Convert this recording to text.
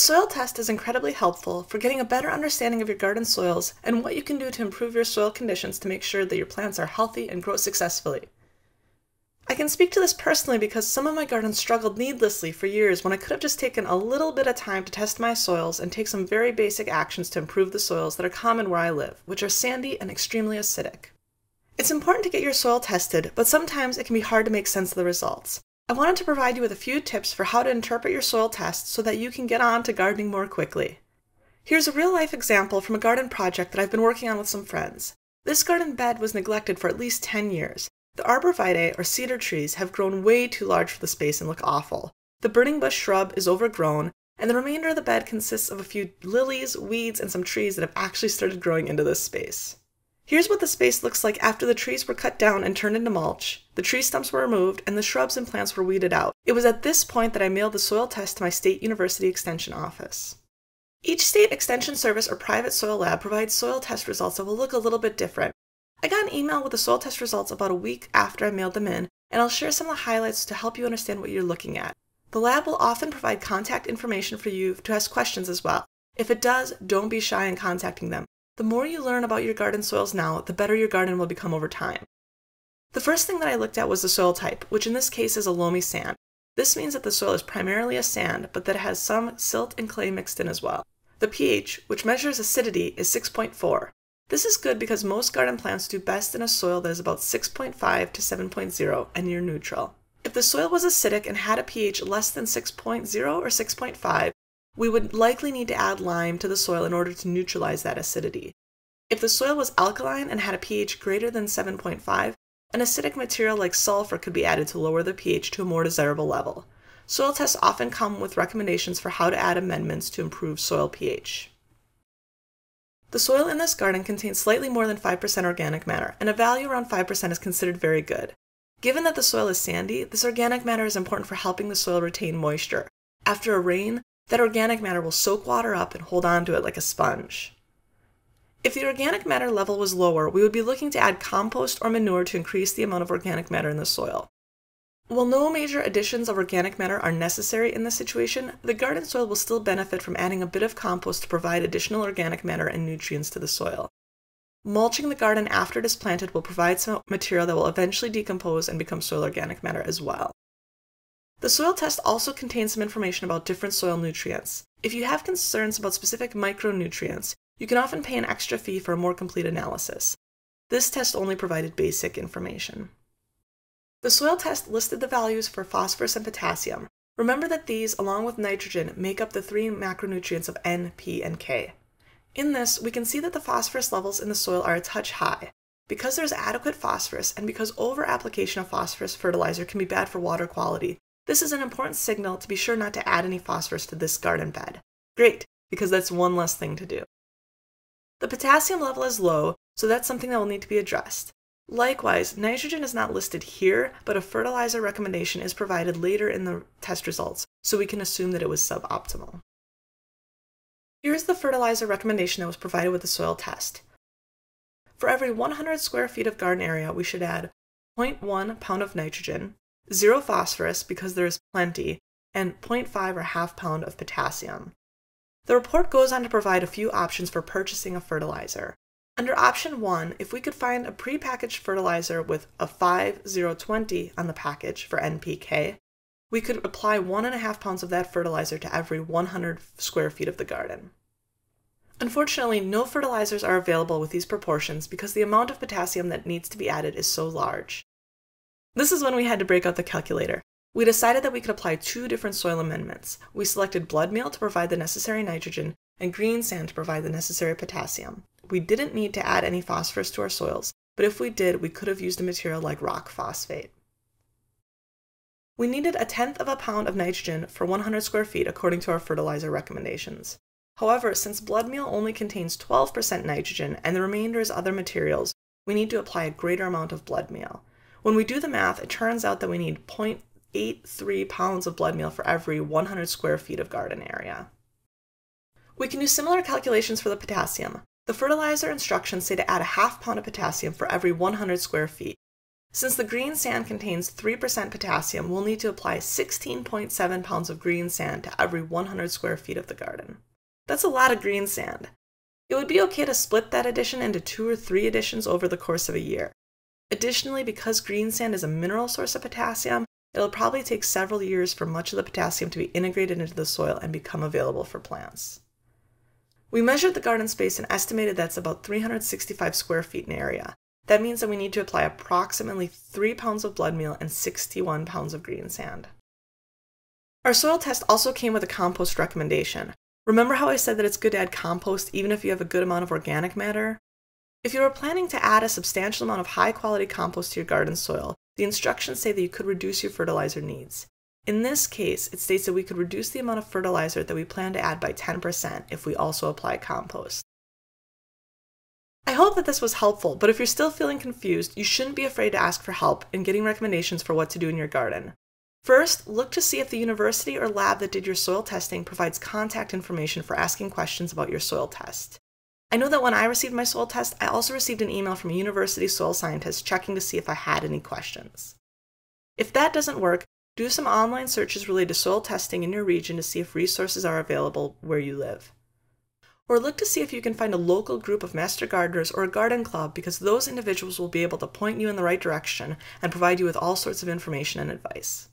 The soil test is incredibly helpful for getting a better understanding of your garden soils and what you can do to improve your soil conditions to make sure that your plants are healthy and grow successfully. I can speak to this personally because some of my gardens struggled needlessly for years when I could have just taken a little bit of time to test my soils and take some very basic actions to improve the soils that are common where I live, which are sandy and extremely acidic. It's important to get your soil tested, but sometimes it can be hard to make sense of the results. I wanted to provide you with a few tips for how to interpret your soil test so that you can get on to gardening more quickly. Here's a real life example from a garden project that I've been working on with some friends. This garden bed was neglected for at least 10 years. The arborvitae, or cedar trees, have grown way too large for the space and look awful. The burning bush shrub is overgrown, and the remainder of the bed consists of a few lilies, weeds, and some trees that have actually started growing into this space. Here's what the space looks like after the trees were cut down and turned into mulch, the tree stumps were removed, and the shrubs and plants were weeded out. It was at this point that I mailed the soil test to my state university extension office. Each state extension service or private soil lab provides soil test results that will look a little bit different, I got an email with the soil test results about a week after I mailed them in, and I'll share some of the highlights to help you understand what you're looking at. The lab will often provide contact information for you to ask questions as well. If it does, don't be shy in contacting them. The more you learn about your garden soils now, the better your garden will become over time. The first thing that I looked at was the soil type, which in this case is a loamy sand. This means that the soil is primarily a sand, but that it has some silt and clay mixed in as well. The pH, which measures acidity, is 6.4. This is good because most garden plants do best in a soil that is about 6.5 to 7.0 and near neutral. If the soil was acidic and had a pH less than 6.0 or 6.5, we would likely need to add lime to the soil in order to neutralize that acidity. If the soil was alkaline and had a pH greater than 7.5, an acidic material like sulfur could be added to lower the pH to a more desirable level. Soil tests often come with recommendations for how to add amendments to improve soil pH. The soil in this garden contains slightly more than 5% organic matter, and a value around 5% is considered very good. Given that the soil is sandy, this organic matter is important for helping the soil retain moisture. After a rain, that organic matter will soak water up and hold on to it like a sponge. If the organic matter level was lower, we would be looking to add compost or manure to increase the amount of organic matter in the soil. While no major additions of organic matter are necessary in this situation, the garden soil will still benefit from adding a bit of compost to provide additional organic matter and nutrients to the soil. Mulching the garden after it is planted will provide some material that will eventually decompose and become soil organic matter as well. The soil test also contains some information about different soil nutrients. If you have concerns about specific micronutrients, you can often pay an extra fee for a more complete analysis. This test only provided basic information. The soil test listed the values for phosphorus and potassium. Remember that these, along with nitrogen, make up the three macronutrients of N, P, and K. In this, we can see that the phosphorus levels in the soil are a touch high. Because there's adequate phosphorus, and because over-application of phosphorus fertilizer can be bad for water quality, this is an important signal to be sure not to add any phosphorus to this garden bed. Great, because that's one less thing to do. The potassium level is low, so that's something that will need to be addressed. Likewise, nitrogen is not listed here, but a fertilizer recommendation is provided later in the test results, so we can assume that it was suboptimal. Here's the fertilizer recommendation that was provided with the soil test. For every 100 square feet of garden area, we should add 0.1 pound of nitrogen, 0 phosphorus because there is plenty, and 0.5 or half pound of potassium. The report goes on to provide a few options for purchasing a fertilizer. Under option 1, if we could find a prepackaged fertilizer with a 5020 on the package for NPK, we could apply 1.5 pounds of that fertilizer to every 100 square feet of the garden. Unfortunately, no fertilizers are available with these proportions because the amount of potassium that needs to be added is so large. This is when we had to break out the calculator. We decided that we could apply two different soil amendments. We selected blood meal to provide the necessary nitrogen and green sand to provide the necessary potassium. We didn't need to add any phosphorus to our soils, but if we did, we could have used a material like rock phosphate. We needed a tenth of a pound of nitrogen for 100 square feet according to our fertilizer recommendations. However, since blood meal only contains 12% nitrogen and the remainder is other materials, we need to apply a greater amount of blood meal. When we do the math, it turns out that we need 0.83 pounds of blood meal for every 100 square feet of garden area. We can do similar calculations for the potassium. The fertilizer instructions say to add a half pound of potassium for every 100 square feet. Since the green sand contains 3% potassium, we'll need to apply 16.7 pounds of green sand to every 100 square feet of the garden. That's a lot of green sand. It would be okay to split that addition into two or three additions over the course of a year. Additionally, because green sand is a mineral source of potassium, it'll probably take several years for much of the potassium to be integrated into the soil and become available for plants. We measured the garden space and estimated that's about 365 square feet in area. That means that we need to apply approximately 3 pounds of blood meal and 61 pounds of green sand. Our soil test also came with a compost recommendation. Remember how I said that it's good to add compost even if you have a good amount of organic matter? If you are planning to add a substantial amount of high quality compost to your garden soil, the instructions say that you could reduce your fertilizer needs. In this case, it states that we could reduce the amount of fertilizer that we plan to add by 10% if we also apply compost. I hope that this was helpful, but if you're still feeling confused, you shouldn't be afraid to ask for help in getting recommendations for what to do in your garden. First, look to see if the university or lab that did your soil testing provides contact information for asking questions about your soil test. I know that when I received my soil test, I also received an email from a university soil scientist checking to see if I had any questions. If that doesn't work, do some online searches related to soil testing in your region to see if resources are available where you live. Or look to see if you can find a local group of master gardeners or a garden club because those individuals will be able to point you in the right direction and provide you with all sorts of information and advice.